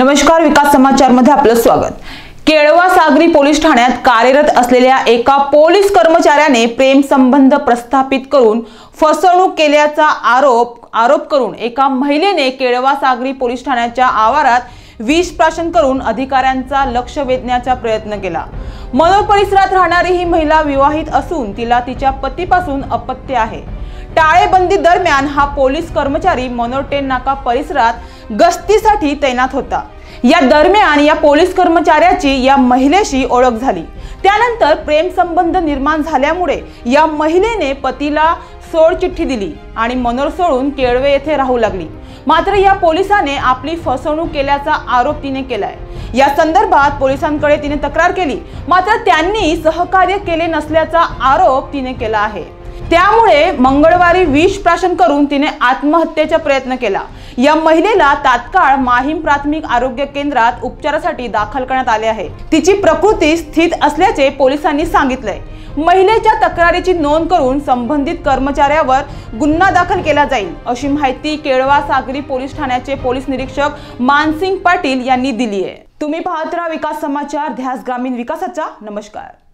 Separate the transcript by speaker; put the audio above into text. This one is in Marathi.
Speaker 1: नमस्कार विकास समाचारमध्ये आपलं स्वागत. केळवा सागरी पोलीस ठाण्यात कार्यरत असलेल्या एका पोलीस कर्मचाऱ्याने प्रेम संबंध प्रस्थापित करून फसवणूक केल्याचा आरोप आरोप करून एका महिलेने केळवा सागरी पोलीस ठाण्याच्या आवारात विष प्राशन करून अधिकाऱ्यांचा लक्ष वेधण्याचा प्रयत्न केला. मनोर परिसरात राहणारी ही महिला विवाहित असून तिला तिच्या पतीपासून अपत्य आहे. टाळेबंदी दरम्यान हा पोलीस कर्मचारी मनोरटेन नाका परिसरात गस्तीसाठी तैनात होता. या दरम्यान या पोलीस कर्मचाऱ्याची या महिलेशी ओळख झाली. त्यानंतर प्रेमसंबंध निर्माण झाल्यामुळे या महिलेने पतीला सोड चिठ्ठी दिली आणि मनोर सोडून केळवे येथे राहू लागली. मात्र या पोलिसाने आपली फसवणूक केल्याचा आरोप तिने केलाय. या संदर्भात पोलिसांकडे तिने तक्रार केली. मात्र त्यांनी सहकार्य केले नसल्याचा आरोप तिने केला आहे. त्यामुळे मंगळवारी विष प्राशन करून तिने आत्महत्येचा प्रयत्न केला. या महिलेला तात्काळ माहीम प्राथमिक आरोग्य केंद्रात उपचारासाठी दाखल करण्यात आले आहे. तिची प्रकृती स्थित असल्याचे पोलिसांनी सांगितलंय. महिलेच्या तक्रारीची नोंद करून संबंधित कर्मचाऱ्यावर गुन्हा दाखल केला जाईल अशी माहिती केळवा सागरी पोलीस ठाण्याचे पोलीस निरीक्षक मानसिंग पाटील यांनी दिली आहे तुम्ही पाहत राहा विकास समाचार ध्यास ग्रामीण विकासाचा. नमस्कार.